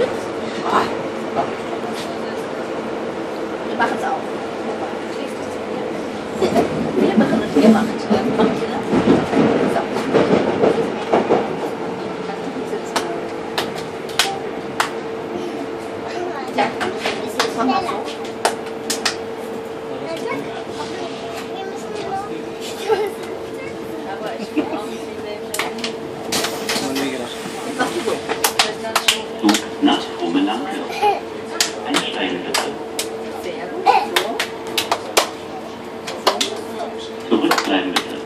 Wir machen es auch. Wir machen es, wir machen es. Macht ihr das? So. Ja, ist jetzt nochmal so. time with them.